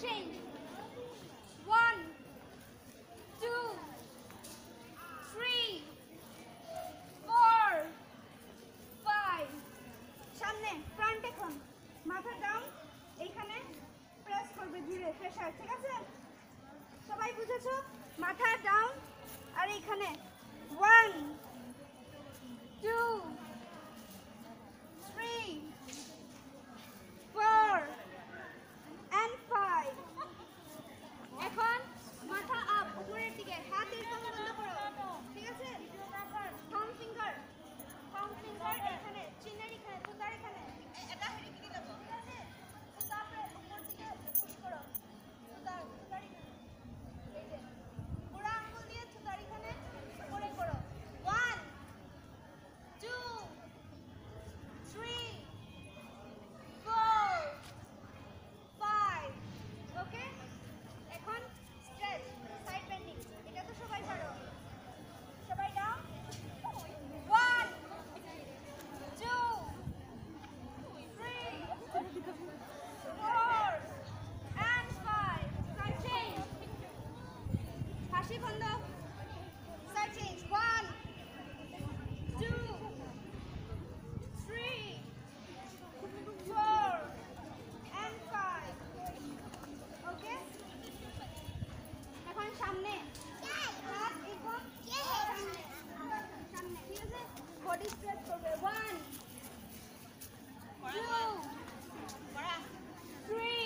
change. One, two, three, four, five. সামনে front এখন মাথা ডাউন এখানে প্রেস করবে ধীরে প্রেশার ঠিক আছে সবাই বুঝেছ মাথা ডাউন আর এখানে one two Shivan the searching. One, two, three, four, and five. Okay? এখন সামনে হাত এবং সামনে সামনে ঠিক আছে বডি স্ট্রেচ করবে one two three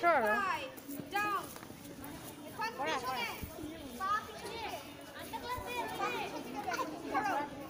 sure. Five. Down. One, two, three. Five, six, seven. Eight.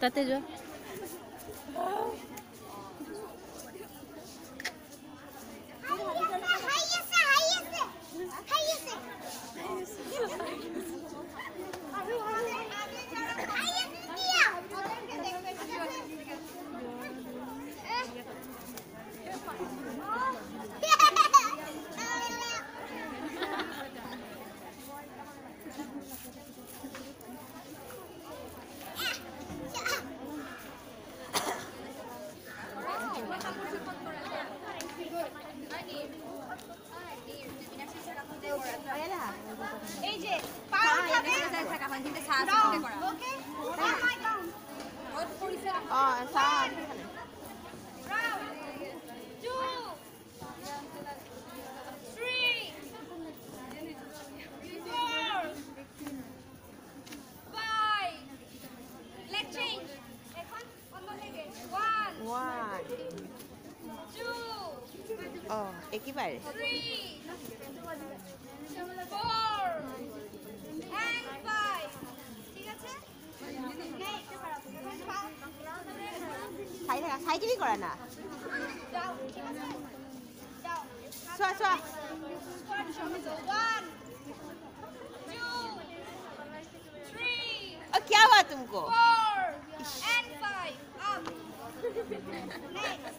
তাতে যা। অঁ কিয় হোৱা তুমকো four, and five. Up. Next.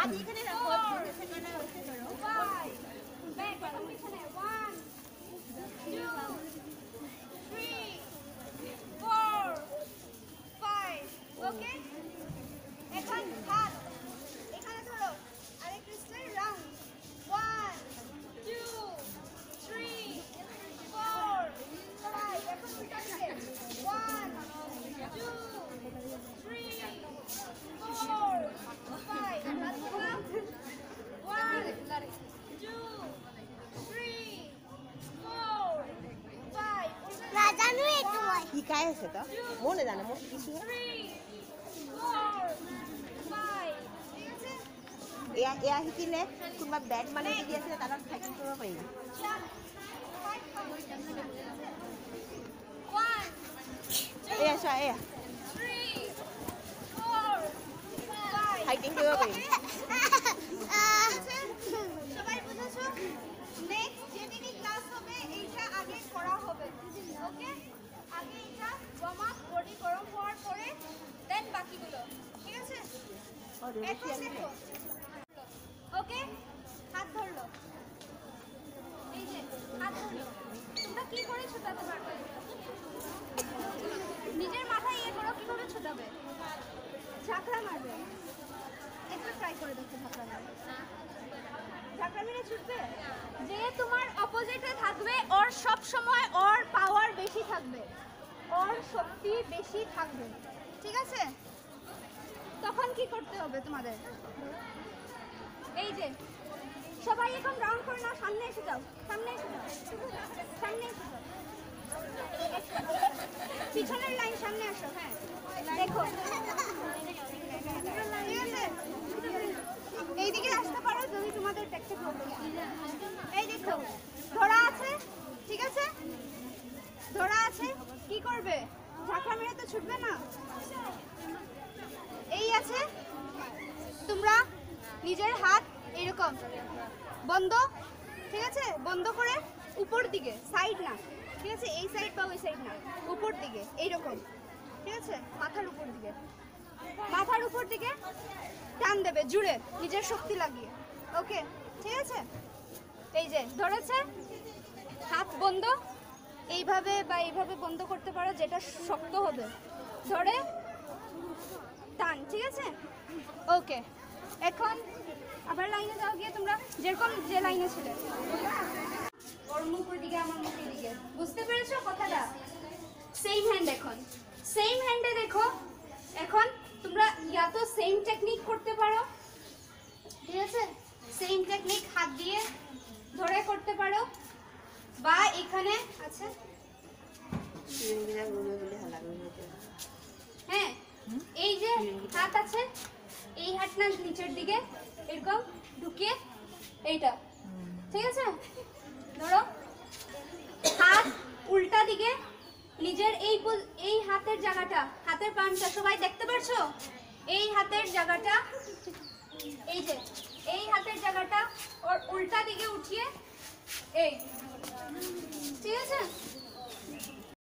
হাত এখানে রাখো Four. সেখানে হচ্ছে ধরো ফাইভ ব্যাক এখন পিছনে one two three four five okay এখন হাত শিকাই আছে তো ময়ো নাজানো মই শিকিছোঁ এয়া এয়া শিকিলে কোনোবা বেড মানে যদি আছিলে তাত থাকি কৰিব এয়া চোৱা এয়া three, four, five. হাইটিং কৰিব পাৰিম সবাই বুঝেছো নেক্সট যেদিনই ক্লাস হবে এইটা আগে কৰা হবে ওকে আগে এটা আপ বডি গরম হওয়ার পরে দেন বাকিগুলো ঠিক আছে? দেখো ওকে হাত ধরলো। এই যে হাত ধরলো। তোমরা কি করে ছুটাতে পারবে? নিজের মাথায় ইয়ে করো কীভাবে ছুটাবে? ঝাঁকড়া মারবে। একটু ট্রাই করে দেখতে ঝাঁকড়া মারবে। ঝাঁকড়া মেরে ছুটবে? যে তোমার অপোজিটে থাকবে ওর সব সময় ওর পাওয়ার বেশি থাকবে। শক্তি বেশি থাকবে। ঠিক আছে? তখন কি করতে হবে তোমাদের? এই যে, সবাই এখন রাউন্ড করে নাও, সামনে এসে যাও, সামনে এসে যাও, সামনে এসে যাও। পিছনের লাইন সামনে আসো হ্যাঁ। দেখো ঠিক আছে এইদিকে আসতে পারো যদি তোমাদের প্র্যাকটিস হবে এই দেখো ধরা আছে ঠিক আছে ধরা আছে কি করবে ঝাঁকা মেরে তো ছুটবে না এই আছে তোমরা নিজের হাত এরকম বন্ধ ঠিক আছে বন্ধ করে উপর দিকে সাইড না। ঠিক আছে? এই সাইড বা ওই সাইড না। উপর দিকে, এইরকম। ঠিক আছে? মাথার উপর দিকে। মাথার উপর দিকে টান দেবে, জুড়ে। নিজের শক্তি লাগিয়ে। ওকে? ঠিক আছে? এই যে, ধরেছে, হাত বন্ধ। এইভাবে বা এইভাবে বন্ধ করতে পারো, যেটা শক্ত হবে। ধরে, টান। ঠিক আছে? ওকে। এখন আবার লাইনে যাও গিয়ে তোমরা যেরকম যে লাইনে ছিলে। ওর মুখের দিকে আমার মুখের দিকে বুঝতে পেরেছ কথাটা? সেম হ্যান্ড এখন। সেম হ্যান্ডে দেখো এখন তোমরা ইয়া তো সেম টেকনিক করতে পারো। ঠিক আছে? সেম টেকনিক হাত দিয়ে ধরে করতে পারো। বা এখানে কৰি হ্যাঁ এই যে হাত আছে এই হাত না নিচের দিকে এরকম ঢুকিয়ে এইটা। ঠিক আছে? ধরো, হাত উল্টা দিকে, নিজের এই এই হাতের জায়গাটা, হাতের পানটা সবাই দেখতে পারছ? এই হাতের জায়গাটা, এই যে, এই হাতের জায়গাটা ওর উল্টা দিকে উঠিয়ে এই। ঠিক আছে?